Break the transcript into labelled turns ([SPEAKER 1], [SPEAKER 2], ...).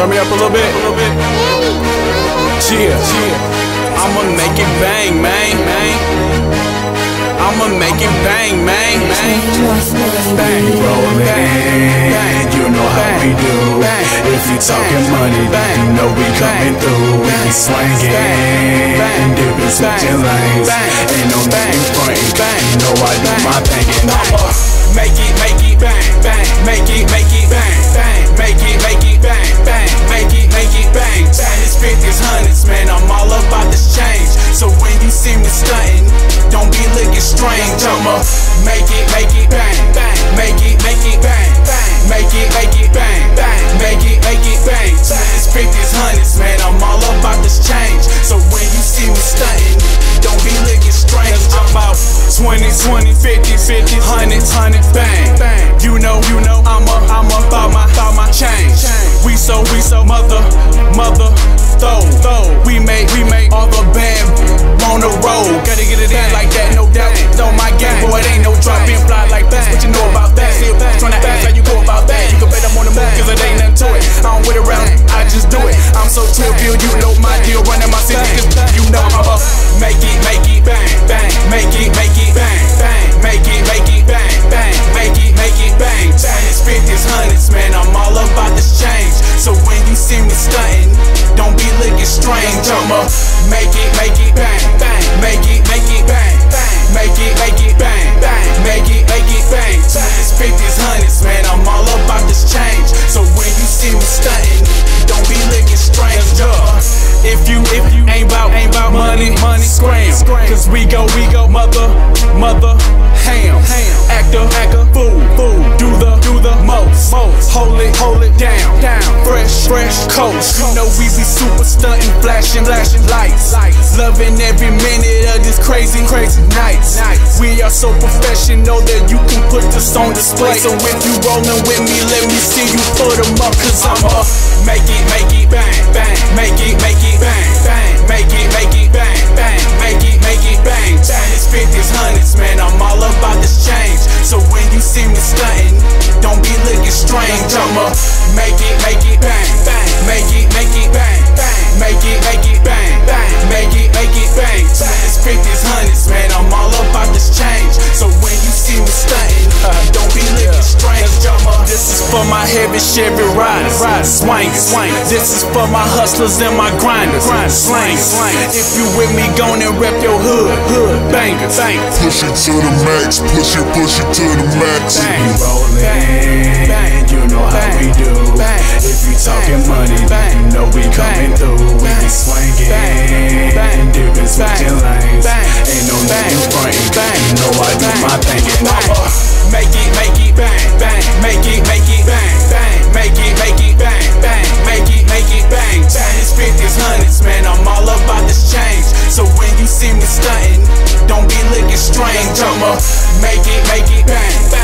[SPEAKER 1] Turn me up a little bit. A little bit. Chill, chill. I'ma make it bang, man, man. I'ma make it bang, man, man. Bang, rollin', bang, you know how we do. If you talking money, then you know we coming through. We be swinging, dipping, switching lanes. Ain't no bang, front, bang. You know I do my thing and I'ma make it, make it bang, bang, make it, make it strange. Make it, make it bang, bang, make it, make it bang, bang, make it, make it bang, bang, make it, make it bang. Tennis, fifties, hundreds, man, I'm all about this change. So when you see me stunting, don't be looking strange. I'm about 20, 20, 50, 50, 100, 100, bang, bang. You know, you know, I'm a, I'm a, about my, about my change. We so, we so, mother, I'm so chill, you know my deal, running my city, cause you know I'm a make it, make it, bang, bang, make it, make it, bang, bang, make it, make it, bang, bang, make it, make it, bang. Tennis, fifties, hundreds, man, I'm all about this change. So when you see me stunting, don't be looking strange. I'ma make it, make it, bang, bang, make it, make it, bang, bang, make it, make it, bang, bang, make it, make it, bang. Tennis, fifties, hundreds, man, I'm all about this change. So when you see me stunting, Cause we go, we go, mother, mother, ham, ham. Actor, actor, fool, fool. Do the, do the most, most. Hold it, hold it down, down. Fresh, fresh coast. You know we be super stunting, flashing, flashing lights. Loving every minute of this crazy, crazy nights. We are so professional that you can put this on display. So if you rollin' with me, let me see you put 'em up. Cause I'ma make it, Chevy shit be riding. Swangers. This is for my hustlers and my grinders. Slangers. If you with me, go and rep your hood. Hood. Bangers. Push it to the max. Push it, push it to the max. Bang. Rolling. Bang. Bang. You know how we do. Bang. If you talking money, bang. you know we coming through. Bang. We be swinging. Bang. Bang. Dipping, switching lanes. Bang. Ain't no bang. You know I do my thing and see me stunting. Don't be looking strange, I'ma
[SPEAKER 2] make it, make it
[SPEAKER 1] bang.